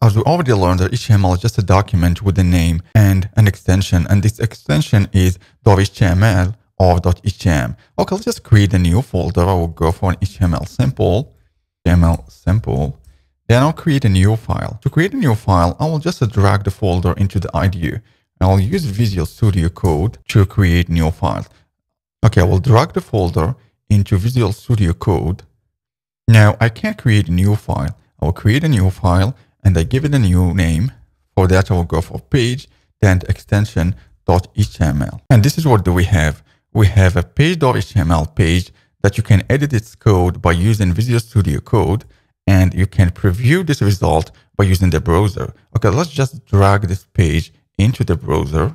As we already learned that HTML is just a document with a name and an extension, and this extension is .html or .htm. Okay, let's just create a new folder. I will go for an HTML simple, HTML simple. Then I'll create a new file. To create a new file, I will just drag the folder into the IDE. I'll use Visual Studio Code to create new files. Okay, I will drag the folder into Visual Studio Code. Now I can create a new file. I will create a new file and I give it a new name. For that, I will go for page, then extension .html. And this is what do we have. We have a page.html page that you can edit its code by using Visual Studio Code and you can preview this result by using the browser. Okay, let's just drag this page into the browser.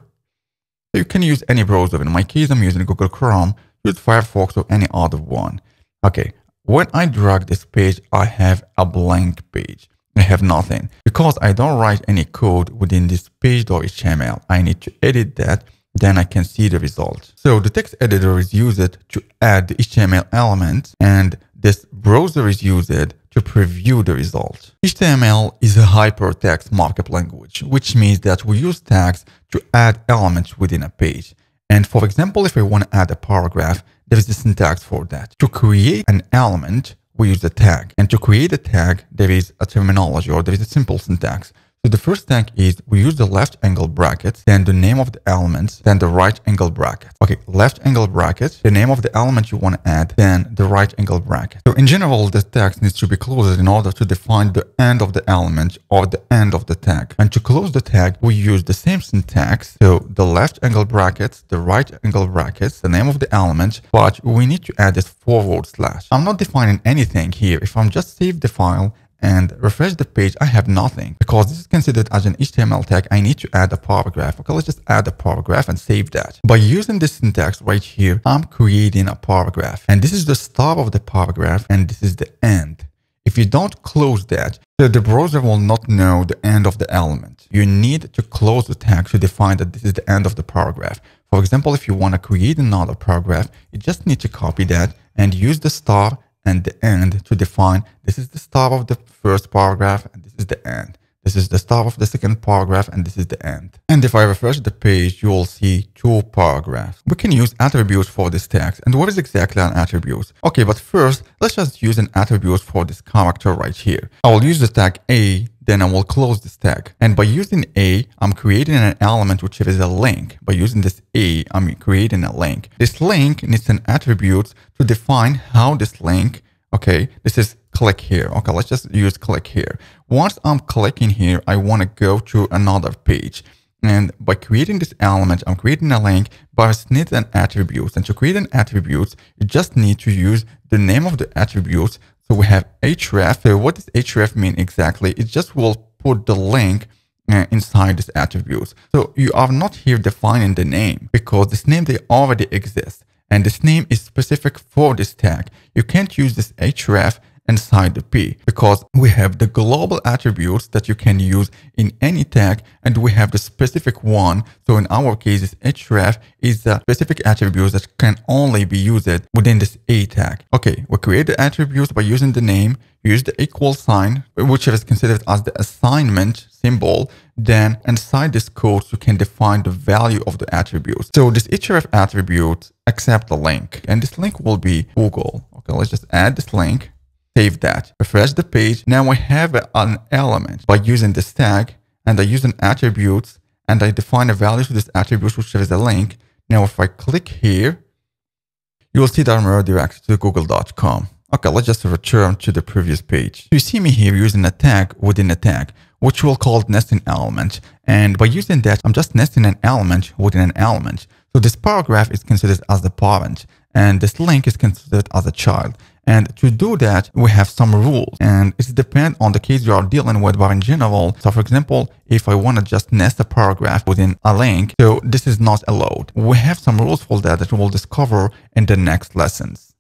You can use any browser. In my case, I'm using Google Chrome, use Firefox or any other one. Okay, when I drag this page, I have a blank page. I have nothing because I don't write any code within this page.html. I need to edit that, then I can see the result. So the text editor is used to add the HTML elements and this browser is used to preview the result. HTML is a hypertext markup language, which means that we use tags to add elements within a page. And for example, if we want to add a paragraph, there is the syntax for that. To create an element, we use a tag. And to create a tag, there is a terminology or there is a simple syntax. So the first tag is we use the left angle bracket, then the name of the element, then the right angle bracket. Okay, left angle bracket, the name of the element you want to add, then the right angle bracket. So in general, the text needs to be closed in order to define the end of the element or the end of the tag. And to close the tag, we use the same syntax. So the left angle brackets, the right angle brackets, the name of the element, but we need to add this forward slash. I'm not defining anything here. If I'm just save the file and refresh the page, I have nothing because this is considered as an HTML tag. I need to add a paragraph. Okay, let's just add a paragraph and save that. By using this syntax right here, I'm creating a paragraph and this is the start of the paragraph and this is the end. If you don't close that, the browser will not know the end of the element. You need to close the tag to define that this is the end of the paragraph. For example, if you want to create another paragraph, you just need to copy that and use the star and the end to define this is the start of the first paragraph and this is the end. This is the start of the second paragraph and this is the end. And if I refresh the page, you will see two paragraphs. We can use attributes for this text. And what is exactly an attribute? Okay, but first, let's just use an attribute for this character right here. I will use the tag A then I will close this tag. And by using A, I'm creating an element which is a link. By using this A, I'm creating a link. This link needs an attribute to define how this link, okay, this is click here. Okay, let's just use click here. Once I'm clicking here, I want to go to another page. And by creating this element, I'm creating a link, but it needs an attribute. And to create an attribute, you just need to use the name of the attribute so we have href. What does href mean exactly? It just will put the link uh, inside this attribute. So you are not here defining the name because this name they already exist and this name is specific for this tag. You can't use this href inside the P because we have the global attributes that you can use in any tag and we have the specific one. So in our case, this href is the specific attributes that can only be used within this A tag. Okay, we create the attributes by using the name, use the equal sign, which is considered as the assignment symbol. Then inside this code, you can define the value of the attributes. So this href attribute accept the link and this link will be Google. Okay, let's just add this link Save that. Refresh the page. Now I have an element by using this tag and I use an attribute and I define a value to this attribute, which is a link. Now, if I click here, you will see that I'm redirected to google.com. Okay, let's just return to the previous page. You see me here using a tag within a tag, which we'll call nesting element. And by using that, I'm just nesting an element within an element. So this paragraph is considered as the parent and this link is considered as a child. And to do that, we have some rules and it depends on the case you are dealing with, but in general, so for example, if I want to just nest a paragraph within a link, so this is not allowed. We have some rules for that that we will discover in the next lessons.